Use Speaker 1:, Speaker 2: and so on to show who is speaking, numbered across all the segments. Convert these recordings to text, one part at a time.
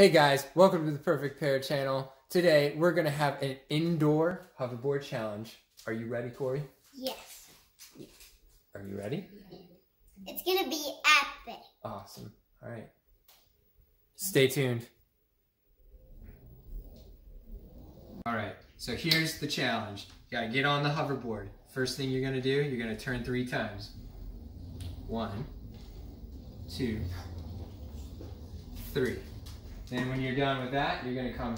Speaker 1: Hey guys, welcome to the Perfect Pair channel. Today we're gonna have an indoor hoverboard challenge. Are you ready, Cori?
Speaker 2: Yes.
Speaker 1: Are you ready?
Speaker 2: It's gonna be epic.
Speaker 1: Awesome. All right. Stay tuned. All right. So here's the challenge. You gotta get on the hoverboard. First thing you're gonna do, you're gonna turn three times. One, two, three. Then when you're done with that, you're gonna come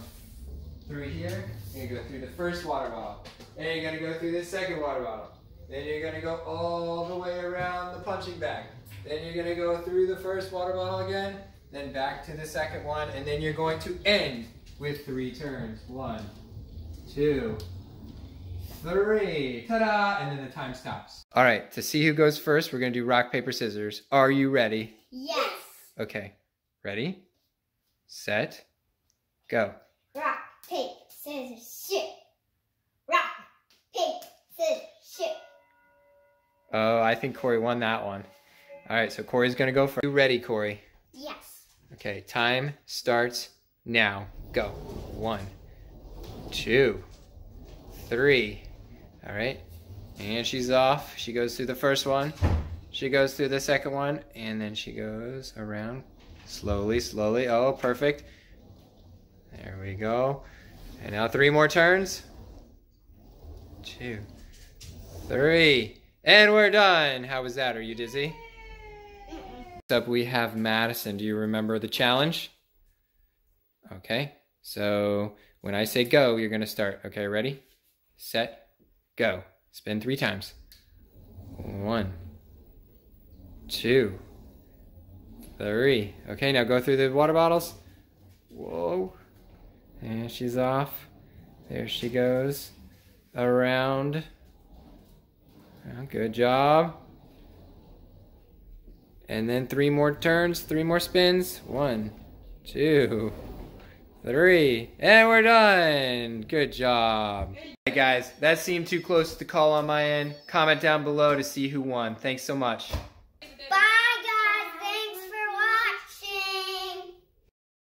Speaker 1: through here. You're gonna go through the first water bottle. Then you're gonna go through the second water bottle. Then you're gonna go all the way around the punching bag. Then you're gonna go through the first water bottle again. Then back to the second one. And then you're going to end with three turns. One, two, three. Ta-da! And then the time stops. All right, to see who goes first, we're gonna do rock, paper, scissors. Are you ready?
Speaker 2: Yes.
Speaker 1: Okay. Ready? Set. Go.
Speaker 2: Rock, paper, scissors, shoot. Rock, paper, scissors, shoot.
Speaker 1: Oh, I think Cori won that one. All right, so Cori's gonna go first. You ready, Cori?
Speaker 2: Yes.
Speaker 1: Okay, time starts now. Go. One, two, three. All right, and she's off. She goes through the first one. She goes through the second one, and then she goes around slowly, slowly. Oh, perfect. There we go. And now three more turns. Two, three, and we're done. How was that? Are you dizzy? Next up, we have Madison. Do you remember the challenge? Okay, so when I say go, you're gonna start. Okay, ready, set, go. Spin three times. One, two, three. Okay, now go through the water bottles. Whoa. And she's off. There she goes. Around. Oh, good job. And then three more turns, three more spins. One, two, three, and we're done. Good job. Hey guys, that seemed too close to call on my end. Comment down below to see who won. Thanks so much.